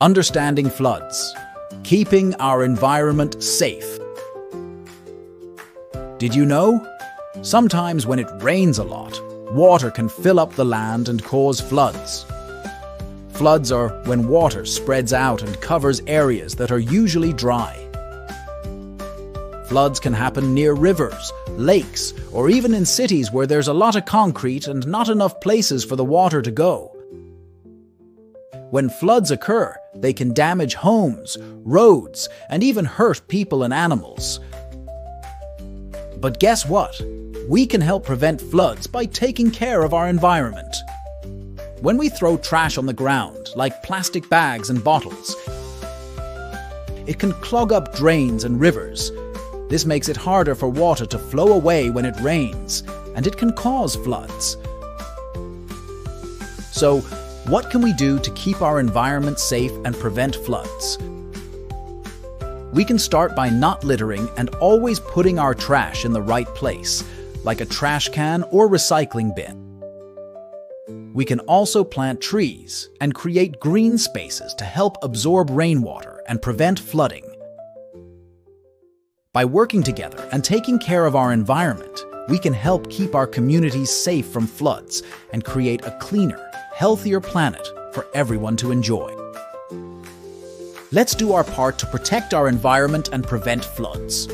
Understanding floods. Keeping our environment safe. Did you know? Sometimes when it rains a lot, water can fill up the land and cause floods. Floods are when water spreads out and covers areas that are usually dry. Floods can happen near rivers, lakes, or even in cities where there's a lot of concrete and not enough places for the water to go. When floods occur, they can damage homes, roads, and even hurt people and animals. But guess what? We can help prevent floods by taking care of our environment. When we throw trash on the ground, like plastic bags and bottles, it can clog up drains and rivers. This makes it harder for water to flow away when it rains, and it can cause floods. So, what can we do to keep our environment safe and prevent floods? We can start by not littering and always putting our trash in the right place, like a trash can or recycling bin. We can also plant trees and create green spaces to help absorb rainwater and prevent flooding. By working together and taking care of our environment, we can help keep our communities safe from floods and create a cleaner, healthier planet for everyone to enjoy. Let's do our part to protect our environment and prevent floods.